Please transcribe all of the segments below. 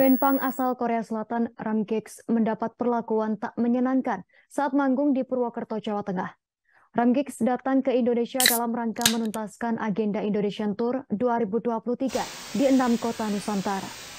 Band punk asal Korea Selatan Ramgeeks mendapat perlakuan tak menyenangkan saat manggung di Purwokerto, Jawa Tengah. Ramgeeks datang ke Indonesia dalam rangka menuntaskan agenda Indonesian Tour 2023 di enam kota Nusantara.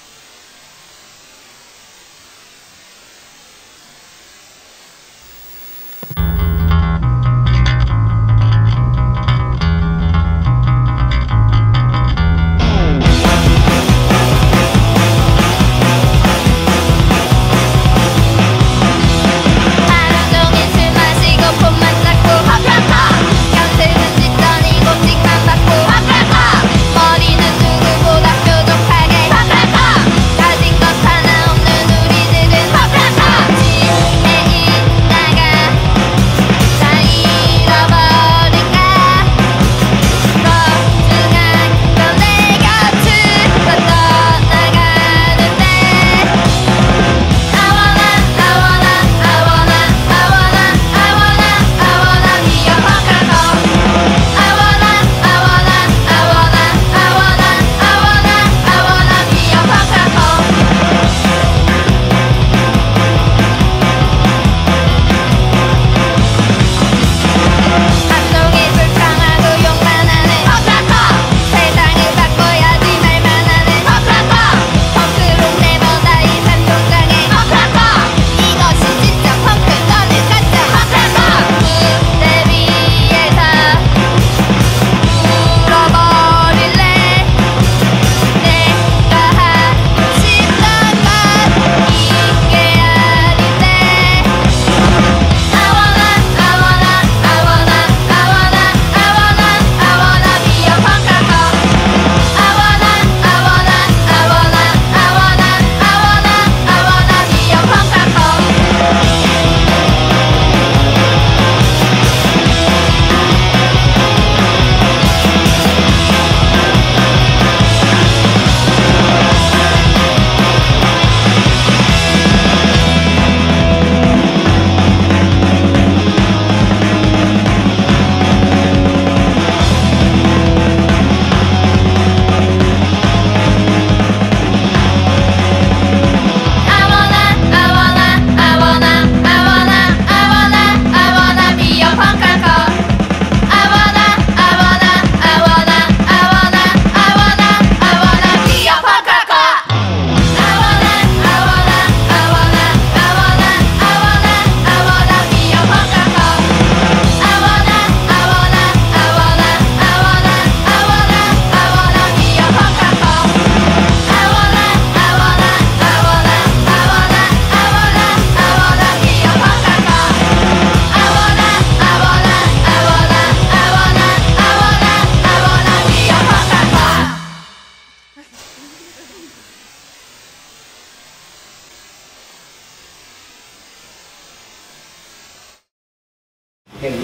Paano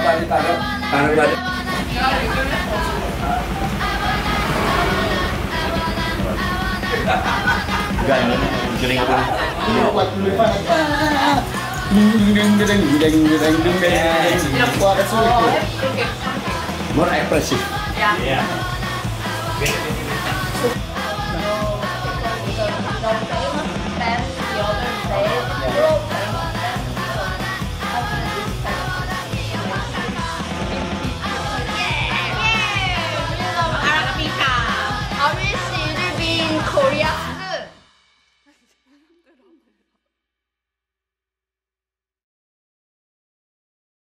ba di tayo? Paano ba di? Ganun. Galing ako. Buat dulu pa. More impressive. Yeah.